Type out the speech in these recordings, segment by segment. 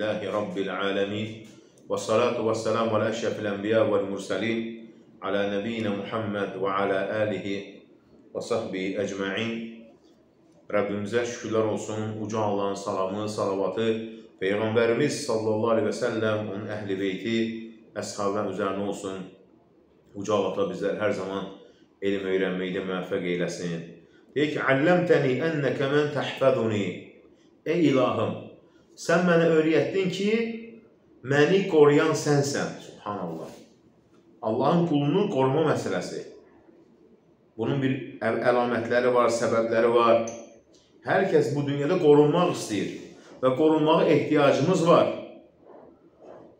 Rabbil alemin və salatu və selamu alə əşrəfil ənbiya və mursalin alə nəbiyyina Muhammed və sahbihi əcməin Rəbbimizə şükürlər olsun, uca Allahın salamı, salavatı Peyğəmbərimiz sallallahu aleyhi və səlləm, onun əhli beyti, əshabə üzərinə olsun. Uca Allah bizlər hər zaman elm öyrənməkdə müvəffəq eyləsin. Deyir ki, Əlləmtəni ennəkə mən təhfəduni. Ey ilahım, sən mənə öyrətdin ki, məni qoruyan sənsən. Subhanallah. Allahın qulunu qoruma məsələsi. Bunun bir əlamətləri var, səbəbləri var. Hər kəs bu dünyada qorunmaq istəyir və qorunmağa ehtiyacımız var.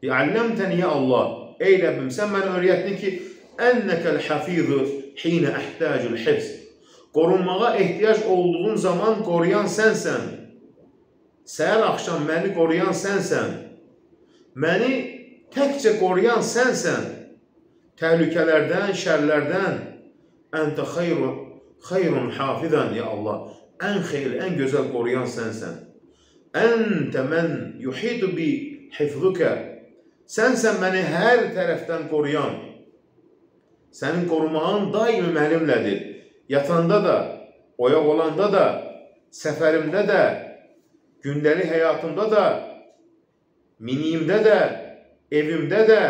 Əlləmtəni ya Allah, ey Rəbbim, sən mənə öyrətdin ki, ənnəkəl həfizü hinə əhtəcül hifz. Qorunmağa ehtiyac olduğun zaman qoruyan sənsən. Səhər axşam məni qoruyan sənsən. Məni təkcə qoruyan sənsən. Təhlükələrdən, şərlərdən. Əntə xeyrun, xeyrun hafizən, ya Allah. Ən xeyir, ən gözəl qoruyan sənsən. Əntə mən yuhidu bi hifzukə. Sənsən məni hər tərəfdən qoruyan. Sənin qorumağın daimi mənimlədir. Yatanda da, oyaq olanda da, səfərimdə də, gündəlik həyatımda da, miniyimdə də, evimdə də,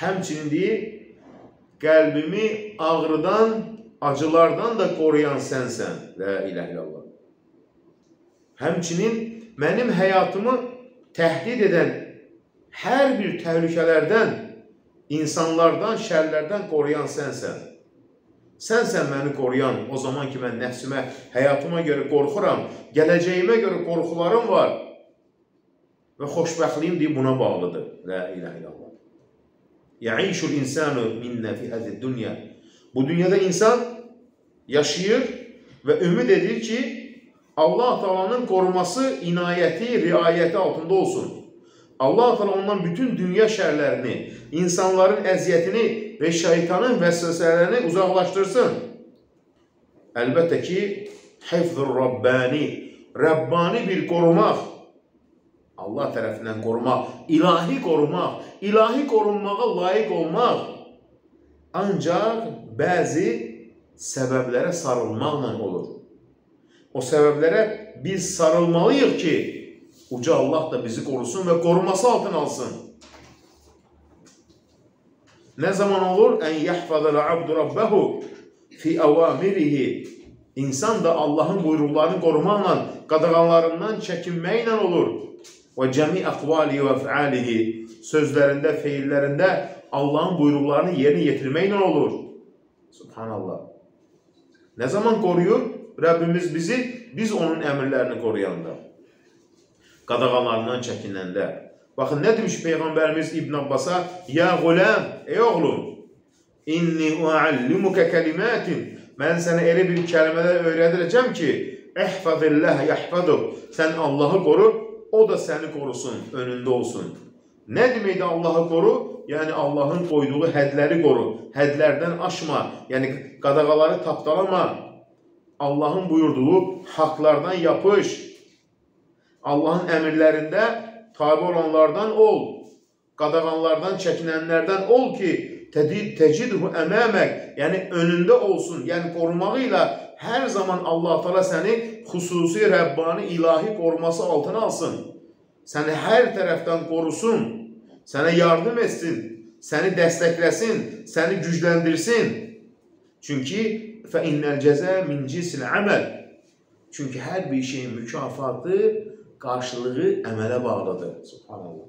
həmçinin deyir, qəlbimi ağrıdan, acılardan da qoruyan sənsən. La ilahe illallah. Həmçinin mənim həyatımı təhdid edən hər bir təhlükələrdən, insanlardan, şərlərdən qoruyan sənsən. Sənsən məni qoruyan, o zaman ki, mən nəfsimə, həyatıma görə qorxuram, gələcəyimə görə qorxularım var və xoşbəxtliyim deyib buna bağlıdır. La ilahe illallah. Yəişul insanu minnə fi həzid dünya. Bu dünyada insan yaşayır və ümid edir ki, Allah Taala'nın koruması, inayəti, riayəti altında olsun. Allah Teala ondan bütün dünya şərlərini, insanların əziyyətini və şeytanın vəsvəsələrini uzaqlaşdırsın. Əlbəttə ki, hifzur Rabbani, Rəbbani bir qorumaq, Allah tərəfindən qorumaq, ilahi qorumaq, ilahi qorunmağa layiq olmaq ancaq bəzi səbəblərə sarılmaqla olur. O səbəblərə biz sarılmalıyıq ki, Uca Allah da bizi qorusun və qoruması altına alsın. Nə zaman olur? Ən yəhfəzələ abdu rabbəhu fi əvamirihi. İnsan da Allahın buyruqlarını qorumaqla, qadağanlarından çəkinməklə olur. Və cəmi əqvali və fəalihi. Sözlərində, feillərində Allahın buyruqlarını yerinə yetirməklə olur. Subhanallah. Nə zaman qoruyur? Rəbbimiz bizi, biz onun əmrlərini qoruyanda. Qadağalarından çəkinəndə. Baxın, nə demiş Peyğəmbərimiz İbn Abbasa? Ya quləm, ey oğlum, inni uallimukə kəlimətin. Mən sənə elə bir kəlmələr öyrədirəcəm ki, əhfazilləh yəhfaduk. Sən Allahı qoru, o da səni qorusun, önündə olsun. Nə deməkdir Allahı qoru? Yəni Allahın qoyduğu hədləri qoru. Hədlərdən aşma. Yəni qadağaları tapdalama. Allahın buyurduğu haqlardan yapış. Allahın əmirlərində tabi olanlardan ol. Qadağanlardan çəkinənlərdən ol ki, təcidhu əməmək, yəni önündə olsun, yəni qorumağı ilə hər zaman Allah Teala səni xüsusi Rəbbani ilahi qoruması altına alsın. Səni hər tərəfdən qorusun, sənə yardım etsin, səni dəstəkləsin, səni gücləndirsin. Çünki fə innəl cəzə min cinsil əməl. Çünki hər bir şeyin mükafatı, qarşılığı əmələ bağlıdır. Subhanallah.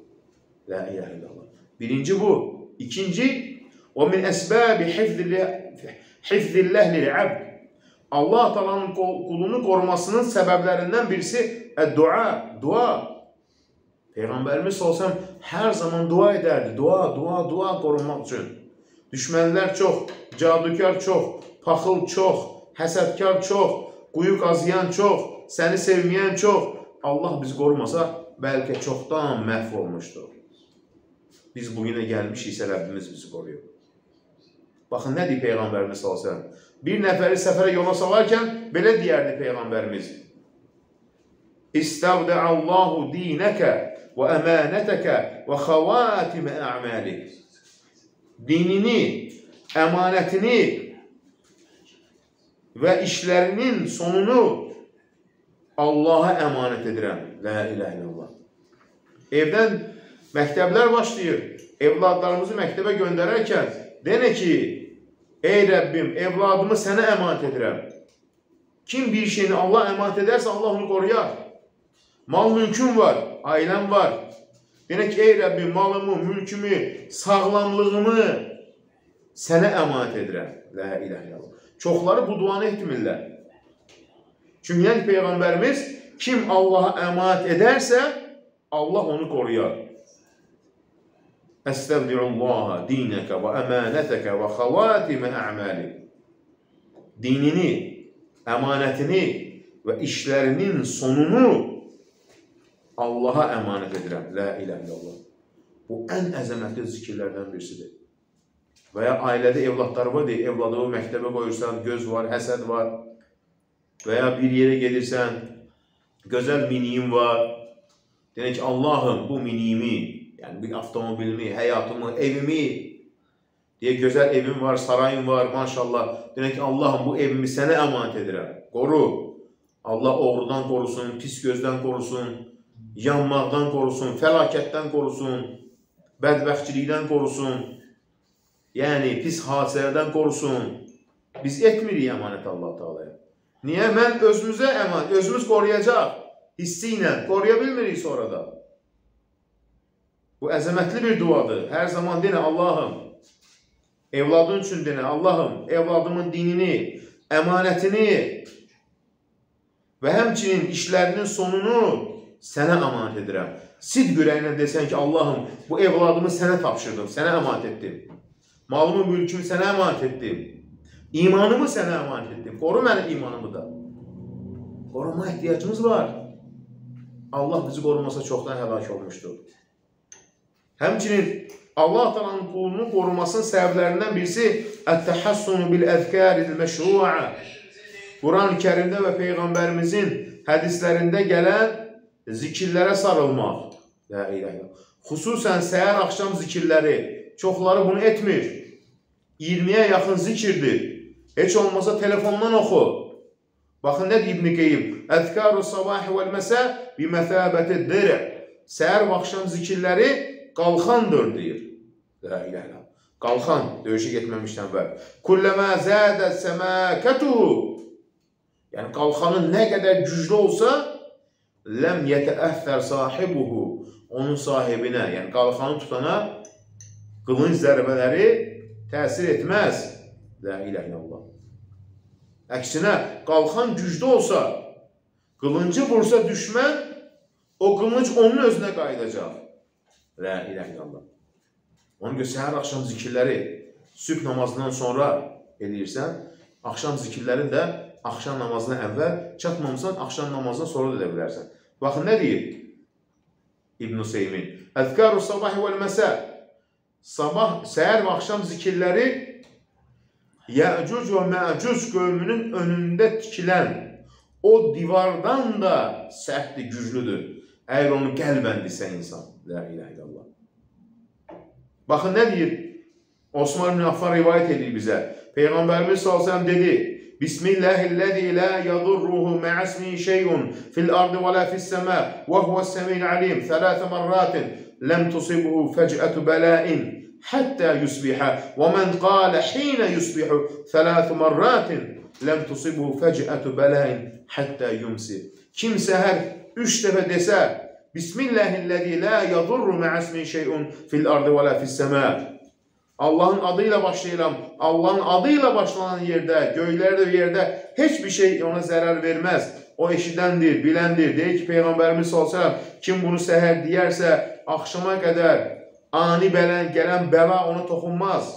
La ilahe illallah. Birinci bu. İkinci, o min əsbəbi hifzilləh lil-əbd. Allah Taala'nın qulunu qorumasının səbəblərindən birisi dua, dua. Peyğəmbərimiz sallallahu hər zaman dua edərdi. Dua, dua, dua qorunmaq üçün. Düşmənlər çox, cadükar çox, paxıl çox, həsədkar çox, quyu qazıyan çox, səni sevməyən çox. Allah bizi qorumasa, bəlkə çoxdan məhv olmuşdur. Biz bugünə gəlmişiksə, Rəbbimiz bizi qoruyur. Baxın, nə deyir Peyğəmbərimiz sallallahu Bir nəfəri səfərə yola salarkən belə deyərdi Peyğəmbərimiz. İstavda'allahu dineke ve emaneteke ve xavatime a'malik. Dinini, əmanətini və işlərinin sonunu Allaha əmanət edirəm. La ilahe illallah. Evdən məktəblər başlayır. Evladlarımızı məktəbə göndərərkən denə ki, ey Rəbbim, evladımı sənə əmanət edirəm. Kim bir şeyini Allah əmanət edərsə, Allah onu qoruyar. Mal mülkün var, ailəm var. Denə ki, ey Rəbbim, malımı, mülkümü, sağlamlığımı sənə əmanət edirəm. La ilahe illallah. Çoxları bu duanı etmirlər. Çünki yəni Peyğəmbərimiz kim Allaha əmanət edərsə, Allah onu qoruyar. Əstəğfirullaha dinəkə və əmanətəkə və xavatimə əməlik. Dinini, əmanətini və işlərinin sonunu Allaha əmanət edirəm. La ilahe illallah. Bu ən əzəmətli zikirlərdən birisidir. Və ya ailədə evladları var deyə evladı məktəbə qoyursan, göz var, həsəd var. Və ya bir yerə gedirsən, gözəl miniyin var. Deyək ki, Allahım bu miniyimi, yəni bir avtomobilimi, həyatımı, evimi, deyə gözəl evim var, sarayım var, maşallah. Deyək ki, Allahım bu evimi sənə əmanət edirəm. Qoru. Allah oğrudan qorusun, pis gözdən qorusun, yanmaqdan qorusun, fəlakətdən qorusun, bədbəxtçilikdən qorusun. Yəni pis hadisələrdən qorusun. Biz etmirik əmanət Allah Taala'ya. Niyə? Mən özümüzə əmanət, özümüz qoruyacaq hissi ilə qoruya bilmirik sonra da. Bu əzəmətli bir duadır. Hər zaman denə Allahım, evladın üçün denə Allahım, evladımın dinini, əmanətini və həmçinin işlərinin sonunu sənə əmanət edirəm. Sid ürəyinə desən ki, Allahım, bu evladımı sənə tapşırdım, sənə əmanət etdim. Malımı, mülkümü sənə əmanət etdim. İmanımı sənə əmanət etdim. Qoru mənim imanımı da. Qoruma ehtiyacımız var. Allah bizi qorumasa çoxdan həlak olmuşdur. Həmçinin Allah Taala'nın qulunun qorumasının səbəblərindən birisi ət-təhassunu bil-əzkaril məşru'a. Quran-Kərimdə və peyğəmbərimizin hədislərində gələn zikirlərə sarılmaq. La ilahe illallah. Xüsusən səhər axşam zikirləri çoxları bunu etmir. 20-yə yaxın zikirdir. Heç olmasa telefondan oxu. Baxın nə deyib İbn Qeyyim? Əzkaru sabah vəl məsə bi məsəbəti dir. Səhər və axşam zikirləri qalxandır deyir. La ilahe illallah. Qalxan döyüşə getməmişdən əvvəl. Kulləmə zədə səməkətuhu. Yəni qalxanın nə qədər güclü olsa, ləm yətəəffər sahibuhu. Onun sahibinə, yəni qalxanı tutana qılınc zərbələri təsir etməz. La ilahe illallah. Əksinə, qalxan güclü olsa, qılıncı vursa düşmən, o qılınc onun özünə qayıdacaq. La ilahe illallah. Ona görə səhər axşam zikirləri sübh namazından sonra eləyirsən, axşam zikirlərini də axşam namazına əvvəl çatmamısan, axşam namazına sonra da edə bilərsən. Baxın nə deyir İbn Seymin? Əzkaru sabah vəl məsə. Sabah, səhər və axşam zikirləri Yəcuc və Məcuz qövmünün önündə tikilən o divardan da səhvdir, güclüdür. Əgər onu qəlbən desə insan. La ilahe illallah. Baxın nə deyir? Osman ibn Affan rivayət edir bizə. Peyğəmbərimiz sallallahu dedi: Bismillahillezî la yadurruhu ma'asmi şey'un fil ardı ve la fis sema ve huve's-semî'ul alim. Thalath marratin lem tusibuhu fec'atu belâin حتى يصبح ومن قال حين يصبح ثلاث مرات لم تصبه فجأة بلاء حتى يمسي kimsə hər üç dəfə desə Bismillahillezî la yadurru ma'asmin şey'un fil ardı ve la fis sema Allahın adıyla başlayıram. Allahın adıyla başlanan yerdə, göylərdə və yerdə heç bir şey ona zərər verməz. O eşidəndir, biləndir. Deyir ki, Peyğəmbərimiz sallallahu əleyhi və səlləm kim bunu səhər deyərsə, axşama qədər ani bələn gələn bəla ona toxunmaz.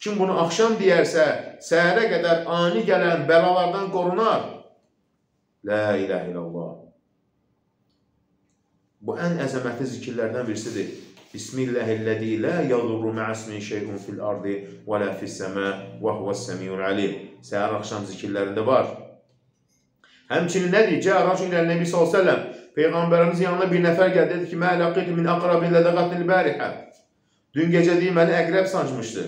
Kim bunu axşam deyərsə, səhərə qədər ani gələn bəlalardan qorunar. La ilahe illallah. Bu ən əzəmətli zikirlərdən birisidir. Bismillahillezî la yadurru ma'asmin şey'un fil ardı və la fis səma və huves semiyul alim. Səhər axşam zikirlərində var. Həmçinin nə deyir? Cəə racul ilə Nəbi s.ə.v Peyğəmbərimiz yanına bir nəfər gəldi, dedi ki, Mə ləqitu min aqrabin lədəqatil bərihə. Dün gecə deyir, məni əqrəb sancmışdı.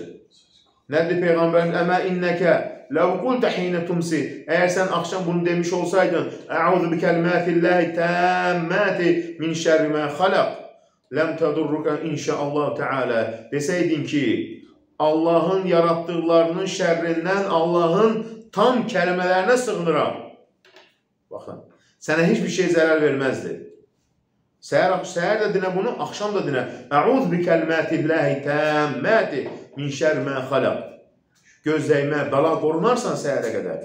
Nədir Peyğəmbərimiz? Əmə innəkə ləv qultə hinə tumsi. Əgər sən axşam bunu demiş olsaydın, Əuzu bi kəlmətilləhi təmməti min şərri mə xaləq. Ləm tədurruka inşaallah təalə. Desəydin ki, Allahın yaratdıqlarının şərrindən Allahın tam kəlmələrinə sığınıram. Baxın, sənə heç bir şey zərər verməzdi. Səhər, səhər də dinə bunu, axşam da dinə. Əuz bi kəlmətilləhi təmməti min şər mə xalaq. Gözləyimə, bəla qorunarsan səhərə qədər.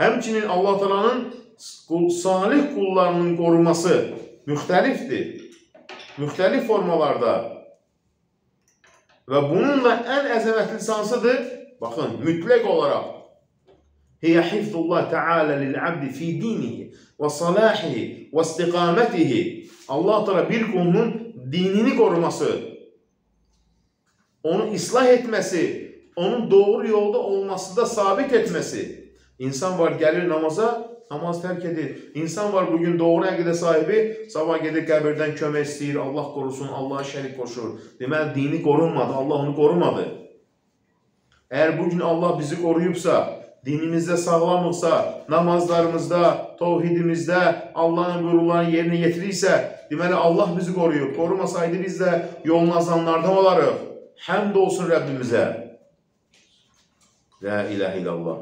Həmçinin Allah talanın salih qullarının qoruması müxtəlifdir. Müxtəlif formalarda. Və bununla ən əzəmətli hansıdır? Baxın, mütləq olaraq هي حفظ الله تعالى للعبد في دينه وصلاحه واستقامته Allah Teala bir kulunun dinini koruması, onu ıslah etmesi, onun doğru yolda olması da sabit etmesi. İnsan var gelir namaza, namaz terk edir. İnsan var bugün doğru əqidə sahibi, sabah gedir qəbirdən kömək istəyir, Allah korusun, Allah'a şərik koşur. Deməli, dini korunmadı, Allah onu korumadı. Eğer bugün Allah bizi koruyupsa, dinimizdə sağlamıqsa, namazlarımızda, tovhidimizdə Allahın buyruqlarını yerinə yetirirsə, deməli Allah bizi qoruyub. Qorumasaydı biz də yolun azanlardan olarıq. Həmd olsun Rəbbimizə. La ilahe illallah.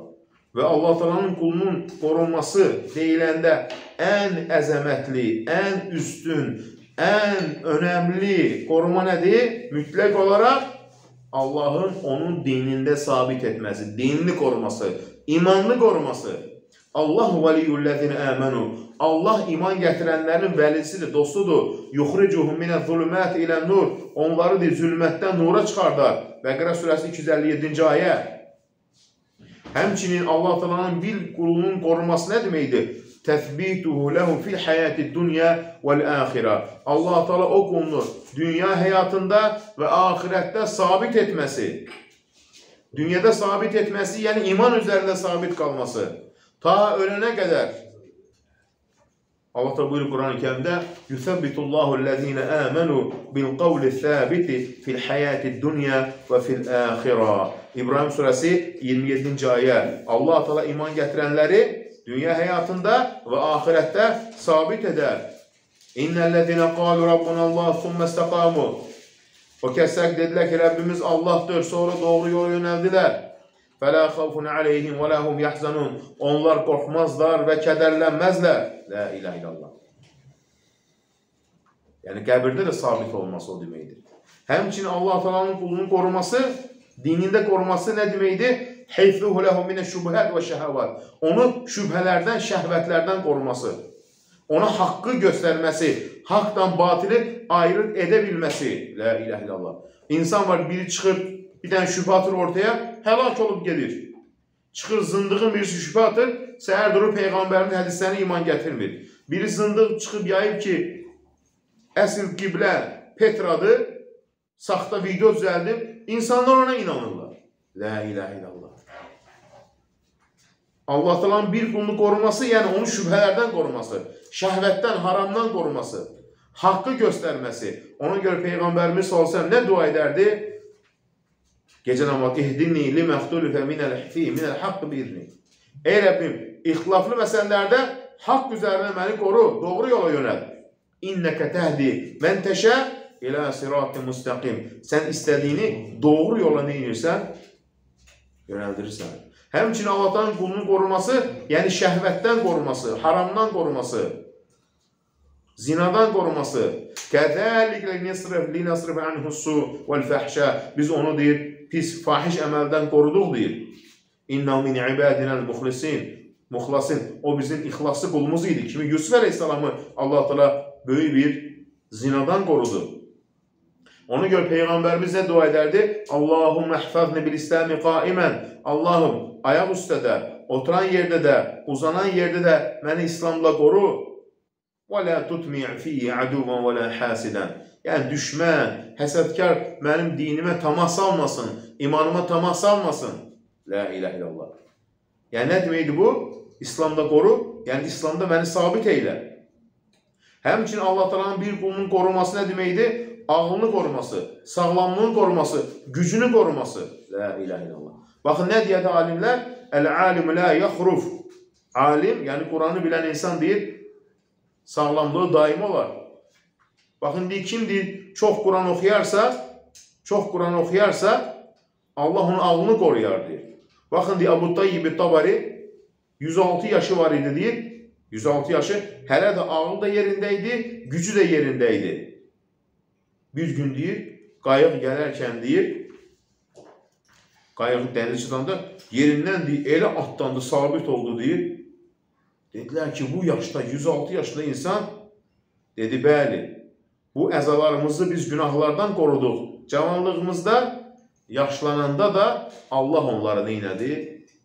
Və Allah Taala'nın qulunun qorunması deyiləndə ən əzəmətli, ən üstün, ən önəmli qoruma nədir? Mütləq olaraq Allahın onun dinində sabit etməsi, dinini qoruması, imanını qoruması. Allah valiyyullezine amenu. Allah iman gətirənlərin vəlisidir, dostudur. Yuxricuhum minəz-zulumati ilə-nur. Onları deyir, zülmətdən nura çıxardar. Bəqərə surəsi 257-ci ayə. Həmçinin Allah Taala'nın bir qulunun qorunması nə deməkdir? Təthbituhu lehu fil hayati dunya vel ahirə. Allah Taala o qulunu dünya həyatında və axirətdə sabit etməsi. Dünyada sabit etməsi, yəni iman üzərində sabit qalması. Ta ölənə qədər. Allah Teala buyurur Kur'an-ı Kerim'de Yuthabbitullahu allazina amanu bil kavli thabiti fil hayati dunya ve fil ahira. İbrahim suresi 27. ayet. Allah Teala iman getirenleri dünya hayatında ve ahirette sabit eder. İnnellezine qalu rabbuna Allah thumme istakamu. O kəslər dedilər ki, Rəbbimiz Allahdır, sonra doğru yola yönəldilər. Fələ xavfun aleyhim və ləhum yahzanun. Onlar qorxmazlar və kədərlənməzlər. La ilahe illallah. Yəni qəbirdə də sabit olması o deməkdir. Həmçinin Allah Taala'nın qulunun qoruması, dinində qoruması nə deməkdir? Heyfuhu lehu mineşşubuhat və şəhəvat. Onu şübhələrdən, şəhvətlərdən qoruması. Ona haqqı göstərməsi, haqdan batili ayrı edə bilməsi. La ilahe illallah. İnsan var, biri çıxır, bir dənə şübhə atır ortaya, həlak olub gedir. Çıxır zındığın birisi şübhə atır, səhər durur Peyğəmbərin hədislərinə iman gətirmir. Biri zındıq çıxıb yayıb ki, əsl qiblə Petradır, saxta video düzəldib, insanlar ona inanırlar. La ilahe illallah. Allah Taala'nın bir qulunu qoruması, yəni onu şübhələrdən qoruması, şəhvətdən, haramdan qoruması, haqqı göstərməsi. Ona görə Peyğəmbərimiz sallallahu nə dua edərdi? Gecə namazı ihdini liməxtulifə minəl-fi minəl-haqq biizni. Ey Rəbbim, ixtilaflı məsələlərdə haqq üzərində məni qoru, doğru yola yönəl. İnnəkə təhdi mən təşə ilə sirat-ı müstəqim. Sən istədiyini doğru yola nə edirsən? Yönəldirirsən. Həmçinin Allahdan qulunun qoruması, yəni şəhvətdən qoruması, haramdan qoruması, zinadan qoruması. Kədəliklə nisrif li nasrif anhusu vel fəhşə. Biz onu deyir, pis, fahiş əməldən qoruduq deyir. İnna min ibadinəl muxlisin. Muxlasin. O bizim ixlaslı qulumuz idi. Kimi Yusuf Əleyhisselamı Allah Teala böyük bir zinadan qorudu. Ona görə Peyğəmbərimiz nə dua edərdi? Allahum əhfəzni bil İslami qaimən. Allahım, ayaq üstədə, oturan yerdə də, uzanan yerdə də məni İslamla qoru. Və la tutmi' fi aduvan və la hasidən. Yəni düşmən, həsədkar mənim dinimə tamah salmasın, imanıma tamah salmasın. La ilahe illallah. Yəni nə deməkdir bu? İslamda qoru, yəni İslamda məni sabit eylə. Həmçinin Allah Taala'nın bir qulunun qoruması nə deməkdir? Ağlını qoruması, sağlamlığını qoruması, gücünü qoruması. La ilahe illallah. Baxın nə deyədi alimlər? Əl-alim la yaxruf. Alim, yəni Quranı bilən insan deyir, sağlamlığı daim olar. Baxın deyir, kim deyir, çox Quran oxuyarsa, çox Quran oxuyarsa, Allah onun ağlını qoruyar deyir. Baxın deyir, Abu Tayyib Tabari 106 yaşı var idi deyir. 106 yaşı hələ də ağlı da yerində idi, gücü də yerində idi. Bir gün deyir, qayıq gələrkən deyir, qayıq dəniz çıxanda yerindən deyir, elə atlandı, sabit oldu deyir. Dedilər ki, bu yaşda 106 yaşlı insan dedi, bəli. Bu əzalarımızı biz günahlardan qoruduq. Cavanlığımızda, yaşlananda da Allah onları neynədi?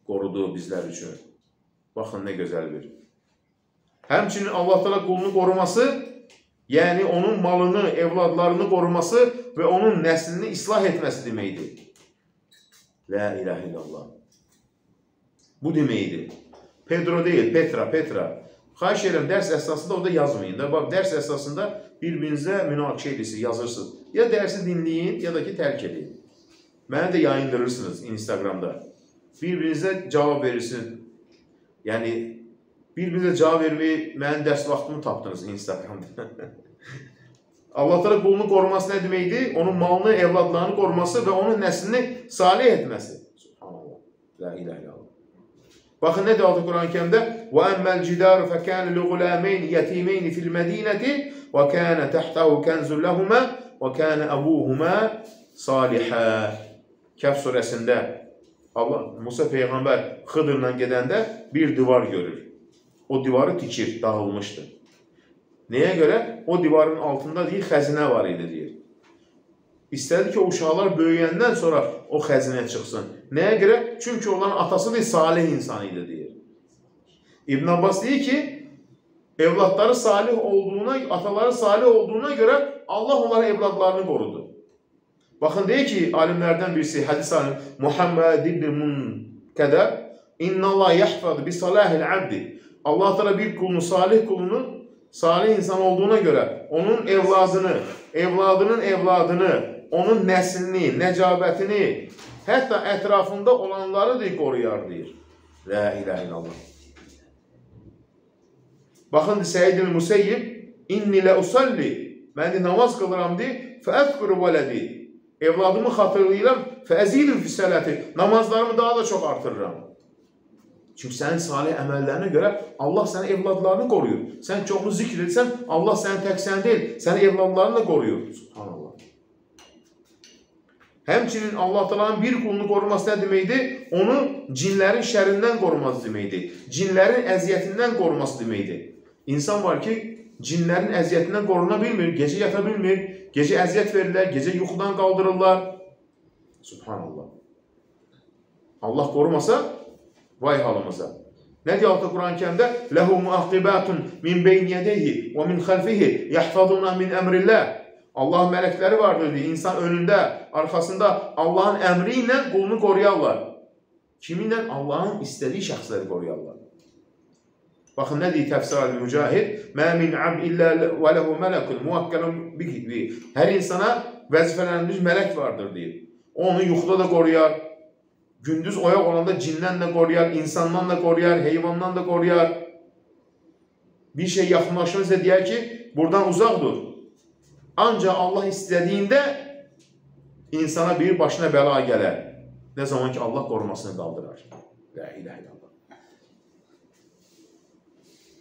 Qorudu bizlər üçün. Baxın nə gözəl bir. Həmçinin Allah Teala qulunu qoruması, yəni onun malını, evladlarını qoruması və onun nəslini islah etməsi deməkdir. La ilahe illallah. Bu deməkdir. Pedro deyil, Petra, Petra. Xahiş edirəm, dərs əsasında orada yazmayın da. Bax, dərs əsasında bir-birinizə münaqişə edirsiniz, yazırsınız. Ya dərsi dinləyin, ya da ki, tərk edin. Mənə də yayındırırsınız Instagramda. Bir-birinizə cavab verirsiniz. Yəni, bir-birinizə cavab verməyi, mənim dərs vaxtımı tapdınız Instagramda. Allah təala qulunu qoruması nə deməkdir? Onun malını, evladlarını qoruması və onun nəslini salih etməsi. Subhanallah. La ilahe illallah. Quran-ı Kərimdə? Və əmməl cidaru fəkən li gulamayn yetimayn fil mədinəti və kana tahtahu kanzun lahumā və kana abuhuma salihə. Kəf surəsində Allah Musa peyğəmbər Xıdırla gedəndə bir divar görür. O divarı tikir, dağılmışdı. Nəyə görə? O divarın altında deyir, xəzinə var idi deyir. İstədi ki, o uşaqlar böyüyəndən sonra o xəzinə çıxsın. Nəyə görə? Çünki onların atası bir salih insan idi deyir. İbn Abbas deyir ki, evlatları salih olduğuna, ataları salih olduğuna görə Allah onların evladlarını qorudu. Baxın deyir ki, alimlərdən birisi, hədis alim Muhammed ibn Munkədər İnna Allah yahfaz bi salahil abdi. Allah təala bir kulunu, salih kulunu salih insan olduğuna görə onun evladını, evladının evladını, onun nəslini, nəcabətini, hətta ətrafında olanları da qoruyar deyir. La ilahe illallah. Baxın Səyyid Musayyib inni la usalli mən namaz qılıram deyir. Fəəzkuru vələdi. Evladımı xatırlayıram. Fəzilu fi sələti. Namazlarımı daha da çox artırıram. Çünki sənin salih əməllərinə görə Allah sənin evladlarını qoruyur. Sən çoxlu zikr etsən, Allah səni tək sən deyil, sənin evladlarını da qoruyur. Subhanallah. Həmçinin Allah Taala'nın bir qulunu qoruması nə deməkdir? Onu cinlərin şərindən qoruması deməkdir. Cinlərin əziyyətindən qoruması deməkdir. İnsan var ki, cinlərin əziyyətindən qoruna bilmir, gecə yata bilmir, gecə əziyyət verirlər, gecə yuxudan qaldırırlar. Subhanallah. Allah qorumasa Vay halımıza. Nə deyir altı Quran-ı Kərimdə? Ləhu muaqibatun min beyn yədeyhi və min xəlfihi yahfazuna min əmrillah. Allah mələkləri vardır deyir. İnsan önündə, arxasında Allahın əmri ilə qulunu qoruyarlar. Kiminlə? Allahın istədiyi şəxsləri qoruyarlar. Baxın nə deyir təfsir ali mücahid? Mə min abd illə və lehu mələkun muvakkəlun bihi. Hər insana vəzifələndirilmiş mələk vardır deyir. Onu yuxuda da qoruyar, Gündüz oyak olanda cindən də qoruyar, insandan da qoruyar, heyvandan da qoruyar. Bir şey yaxınlaşırsa deyər ki, buradan uzaq dur. Ancaq Allah istədiyində insana bir başına bəla gələr. Nə zaman ki Allah qorumasını qaldırar. La ilahe illallah.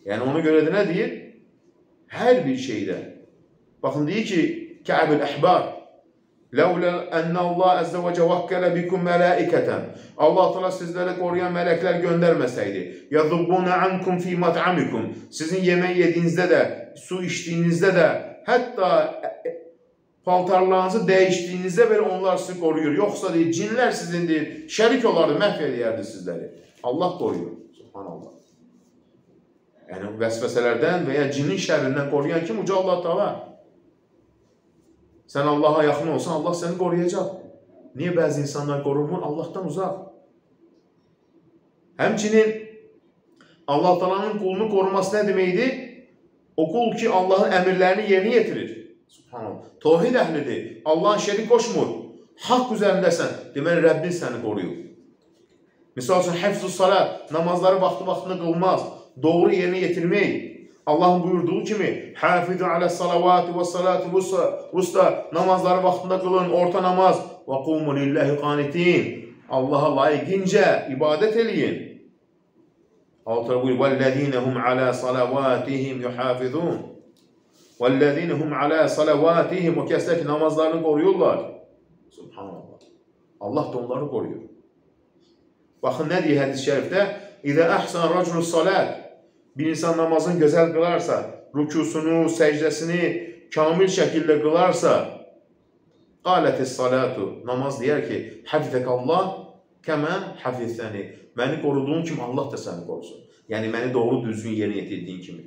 Yəni ona görə də nə deyir? Hər bir şeydə. Baxın deyir ki, Kəb-ül Əhbar Ləulə ənəllah əzzə və cəvakkələ bikum mələikətən. Allah təala sizləri qoruyan mələklər göndərməsəydi. Yadhubbuna ankum fi mat'amikum. Sizin yemək yediyinizdə də, su içdiyinizdə də, hətta paltarlarınızı dəyişdiyinizdə belə onlar sizi qoruyur. Yoxsa deyir, cinlər sizin deyir, şərik olardı, məhv edərdi sizləri. Allah qoruyur. Subhanallah. Yəni vəsvəsələrdən və ya cinin şərrindən qoruyan kim? Uca Allah Taala. Sən Allaha yaxın olsan, Allah səni qoruyacaq. Niyə bəzi insanlar qorunmur? Allahdan uzaq. Həmçinin Allah Taala'nın qulunu qoruması nə deməkdir? O qul ki Allahın əmrlərini yerinə yetirir. Subhanallah. Tövhid əhlidir. Allahın şərik qoşmur. Haqq üzərindəsən. Deməli Rəbbin səni qoruyur. Misal üçün həfzus salat, namazları vaxtı vaxtında qılmaz, doğru yerinə yetirmək. Allahın buyurduğu kimi, "Hafizu alas salavati və salati vusta" namazları vaxtında qılın, orta namaz və qumu lillahi qanitin. Allaha layiqincə ibadət eləyin. Allah buyur, "Vellezine hum ala salavatihim yuhafizun." Vellezine hum ala salavatihim o kəslər ki, namazlarını qoruyurlar. Subhanallah. Allah da onları qoruyur. Baxın nə deyir hədis-i şərifdə? İdə əhsən raculu salat. Bir insan namazını gözəl qılarsa, rükusunu, səcdəsini kamil şəkildə qılarsa, qalətis salatu. Namaz deyər ki, həfizəkallah kəmə həfizsəni. Məni qoruduğun kimi Allah da səni qorusun. Yəni məni doğru düzgün yerinə yetirdiyin kimi.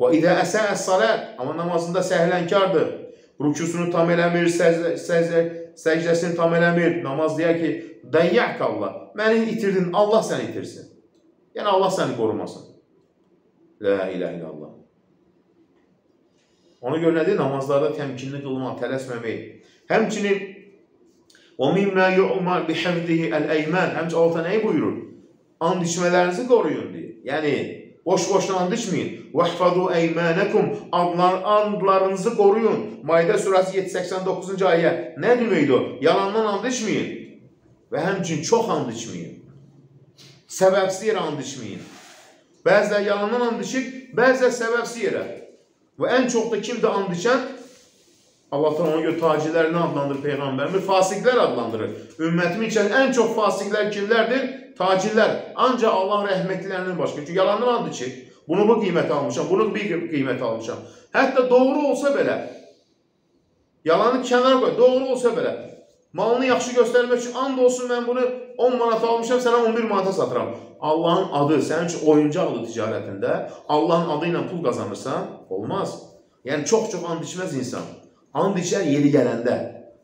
Və idə əsə'əs salat. Amma namazında səhlənkardır. Rükusunu tam eləmir, səcdə, səcdə, səcdəsini tam eləmir. Namaz deyər ki, Dəyyək Allah. Məni itirdin, Allah səni itirsin. Yəni Allah səni qorumasın. La ilahe illallah. Ona görə nədir? Namazlarda təmkinli qılmaq, tələsməmək. Həmçinin mimma yu'mar bihifzihi el-eyman. Həmçinin Allah nəyi buyurur? And içmələrinizi qoruyun deyir. Yəni boş-boşuna and içməyin. Vahfazu eymanakum. Adlar andlarınızı qoruyun. Maide surəsi 789-cu ayə. Nə deməkdir o? Yalandan and içməyin. Və həmçinin çox and içməyin. Səbəbsiz yerə and içməyin. Bəzilər yalandan and içir, bəzilər səbəbsiz yerə. Və ən çox da kimdə and içən? Allahdan ona görə tacirlərini adlandırır Peyğəmbərimiz, fasiqlər adlandırır. Ümmətimin içən ən çox fasiqlər kimlərdir? Tacirlər. Ancaq Allah rəhmətlilərindən başqa. Çünki yalandan and içir. Bunu bu qiymət almışam, bunu bir qiymət almışam. Hətta doğru olsa belə, yalanı kənar qoy, doğru olsa belə, malını yaxşı göstərmək üçün and olsun mən bunu 10 manat almışam, sənə 11 manata satıram. Allahın adı sənin üçün oyuncaqdır ticarətində. Allahın adı ilə pul qazanırsan, olmaz. Yəni çox-çox and içməz insan. And içər yeri gələndə,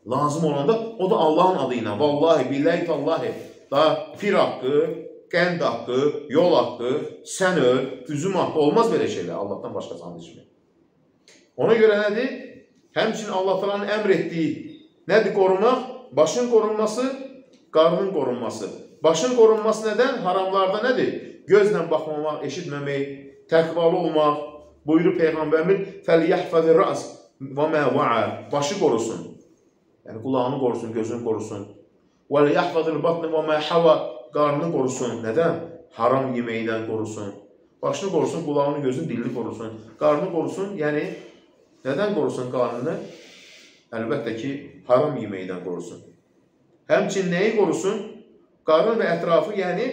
lazım olanda, o da Allahın adı ilə. Vallahi, billahi, tallahi. Da pir haqqı, qənd haqqı, yol haqqı, sən öl, üzüm haqqı olmaz belə şeylər. Allahdan başqa and içmək. Ona görə nədir? Həmçinin Allah talanın əmr etdiyi nədir qorumaq? Başın qorunması, qarnın qorunması. Başın qorunması nədən? Haramlarda nədir? Gözlə baxmamaq, eşitməmək, təqvalı olmaq. Buyurur Peyğəmbərimiz, "Fəlyəhfəzir ras və mə va'a." Başı qorusun. Yəni qulağını qorusun, gözünü qorusun. "Və liyəhfəzil batn və mə hava." Qarnını qorusun. Nədən? Haram yeməkdən qorusun. Başını qorusun, qulağını, gözünü, dilini qorusun. Qarnını qorusun, yəni nədən qorusun qarnını? Əlbəttə ki, haram yeməkdən qorusun. Həmçin nəyi qorusun? Qarın və ətrafı, yəni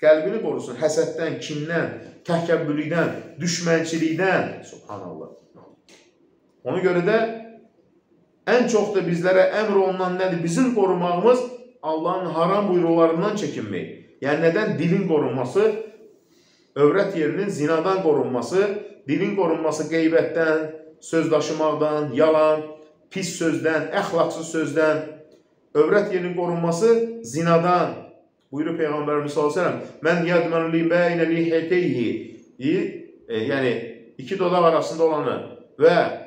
qəlbini qorusun. Həsəddən, kindən, təhkəbbürlükdən, düşmənçilikdən. Subhanallah. Ona görə də ən çox da bizlərə əmr olunan nədir? Bizim qorumağımız Allahın haram buyruqlarından çəkinmək. Yəni nədən? Dilin qorunması, övrət yerinin zinadan qorunması, dilin qorunması qeybətdən, söz daşımaqdan, yalan, pis sözdən, əxlaqsız sözdən, övrət yerinin qorunması zinadan. Buyurur Peyğəmbərimiz səlləm: "Mən yadmanu li bayna lihiyatihi." E, yəni iki dodaq arasında olanı və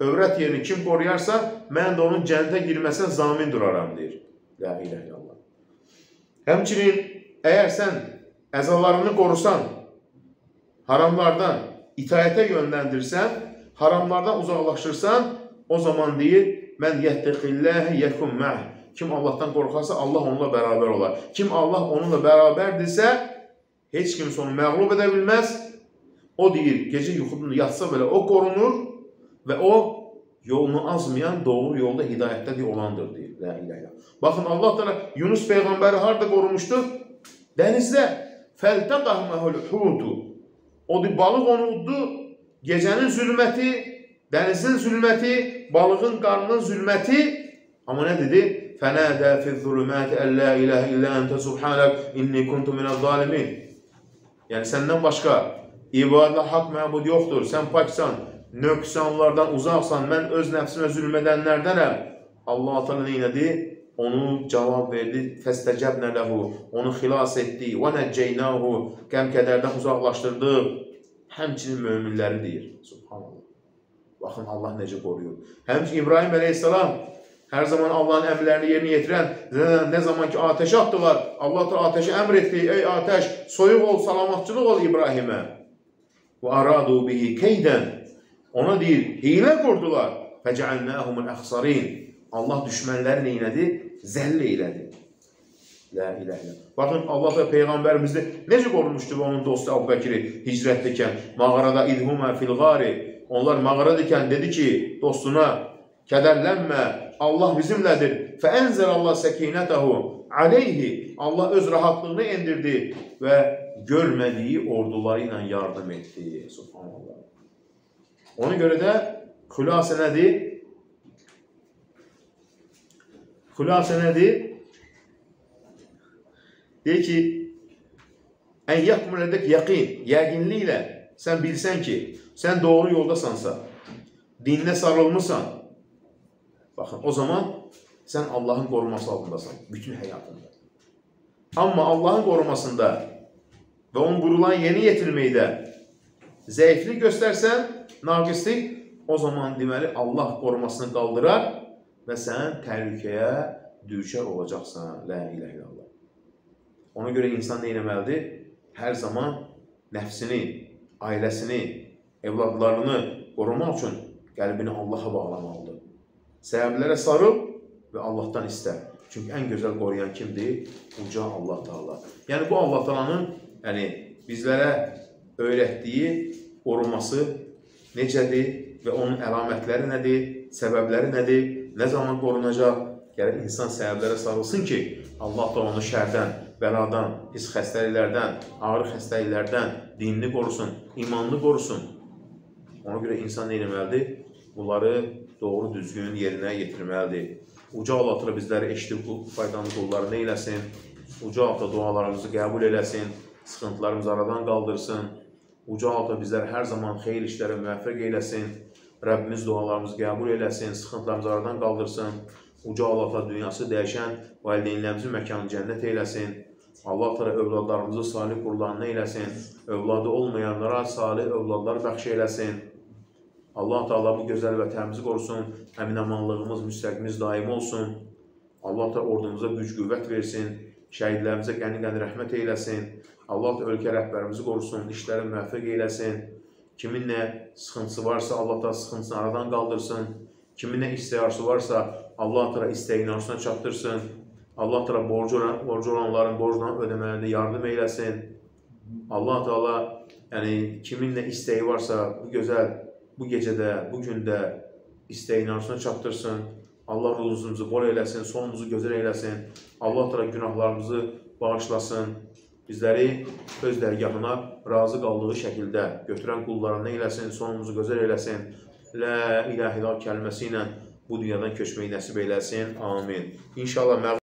övrət yerini kim qoruyarsa, mən də onun cənnətə girməsinə zamin duraram deyir. La ilahe illallah. Həmçinin əgər sən əzalarını qorusan, haramlardan itayətə yönləndirsən, haramlardan uzaqlaşırsan, o zaman deyir, mən yəttəqilləhi yəkum məh. Kim Allahdan qorxarsa, Allah onunla bərabər olar. Kim Allah onunla bərabərdirsə, heç kimsə onu məğlub edə bilməz. O deyir, gecə yuxudun yatsa belə o qorunur və o yolunu azmayan doğru yolda hidayətdə olandır deyir. La ilahe Baxın Allah Teala Yunus peyğəmbəri harda qorumuşdu? Dənizdə. Fəltaqahməhul hutu. O deyir, balıq onu uddu. Gecənin zülməti, dənizin zülməti, balığın qarnının zülməti. Amma nə dedi? Fənədə fiz-zulümət ən la ilahə illə əntə subhanək inni kuntu minəz-zalimin. Yəni səndən başqa ibadətlə haqq məbud yoxdur. Sən paksan, nöqsanlardan uzaqsan. Mən öz nəfsimə zülm edənlərdənəm. Allah Teala etdi? onu cavab verdi. Fəstəcəbnə ləhu. Onu xilas etdi. Və nəcceynahu. Qəm-kədərdən uzaqlaşdırdıq. Həmçinin möminləri deyir. Subhanallah. Baxın Allah necə qoruyur. Həmçinin İbrahim əleyhissalam hər zaman Allahın əmrlərini yerinə yetirən, nə, nə zaman ki atəşə atdılar, Allah da atəşə əmr etdi. Ey atəş, soyuq ol, salamatçılıq ol İbrahimə. Və aradu bihi keydən. Ona deyir, hilə qurdular. Fəcəalnəhumul əxsarin. Allah düşmənləri neynədi? Zəll eylədi. La ilahe illallah. Baxın Allah da peyğəmbərimizi necə qorumuşdu onun dostu Əbu Bəkri hicrətdikən mağarada idhuma fil gari. Onlar mağaradikən dedi ki, dostuna kədərlənmə, Allah bizimlədir. Fə ənzəl Allah səkinətəhu aleyhi. Allah öz rahatlığını endirdi və görmədiyi orduları ilə yardım etdi. Subhanallah. Ona görə də xülasə nədir? Xülasə nədir? Deyir ki, ən yəqmülədək yəqin, yəqinliklə sən bilsən ki, sən doğru yoldasansa, dininə sarılmısan, baxın, o zaman sən Allahın qoruması altındasan, bütün həyatında. Amma Allahın qorumasında və onun qurulan yeni yetirməkdə zəiflik göstərsən, naqislik, o zaman deməli Allah qorumasını qaldırar və sən təhlükəyə düşər olacaqsan. La ilahe illallah. Ona görə insan nə etməlidir? Hər zaman nəfsini, ailəsini, evladlarını qorumaq üçün qəlbini Allaha bağlamalıdır. Səbəblərə sarıl və Allahdan istə. Çünki ən gözəl qoruyan kimdir? Uca Allah Taala. Yəni bu Allah Taala'nın yəni bizlərə öyrətdiyi qoruması necədir və onun əlamətləri nədir, səbəbləri nədir, nə zaman qorunacaq? Gərək insan səbəblərə sarılsın ki, Allah da onu şərdən, bəladan, pis xəstəliklərdən, ağır xəstəliklərdən dinini qorusun, imanını qorusun. Ona görə insan nə etməlidir? Bunları doğru düzgün yerinə yetirməlidir. Uca Allah bizləri eşidib bu faydalı qullarını eyləsin. Uca Allah dualarımızı qəbul eləsin, sıxıntılarımızı aradan qaldırsın. Uca Allah bizləri hər zaman xeyir işlərə müvəffəq eyləsin. Rəbbimiz dualarımızı qəbul eləsin, sıxıntılarımızı aradan qaldırsın. Uca Allah dünyası dəyişən valideynlərimizin məkanı cənnət eyləsin. Allah təala övladlarımızı salih qullarına eyləsin. Övladı olmayanlara salih övladlar bəxş eyləsin. Allah Teala bu gözəl vətənimizi qorusun. Həmin amanlığımız, müstəqimiz daim olsun. Allah da ordumuza güc qüvvət versin. Şəhidlərimizə qəni-qəni rəhmət eyləsin. Allah da ölkə rəhbərimizi qorusun, işləri müvəffəq eyləsin. Kimin nə sıxıntısı varsa, Allah da sıxıntısını aradan qaldırsın. Kimin nə istəyarsı varsa, Allah da istəyini arzusuna çatdırsın. Allah da borcu, olan, borcu olanların borcunu ödəmələrində yardım eyləsin. Allah Teala yəni kimin nə istəyi varsa, bu gözəl bu gecədə, bu gündə istəyini arzusuna çatdırsın. Allah ruzumuzu bol eləsin, sonumuzu gözəl eləsin. Allah təala günahlarımızı bağışlasın. Bizləri öz dərgahına razı qaldığı şəkildə götürən qullarına eləsin, sonumuzu gözəl eləsin. La ilahe illallah kəlməsi ilə bu dünyadan köçməyi nəsib eləsin. Amin. İnşallah